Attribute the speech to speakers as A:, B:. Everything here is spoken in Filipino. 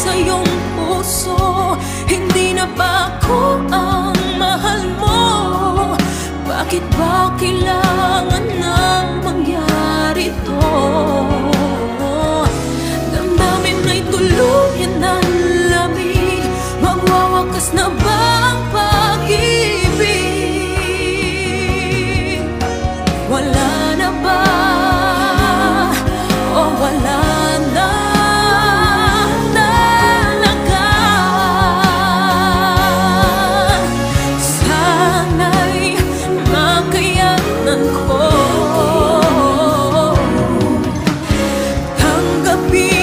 A: sa iyong puso Hindi na ba ako ang mahal mo? Bakit ba kailangan nang mangyari to? Damdamin ay tuluyan ng lamig Magwawakas na ba 你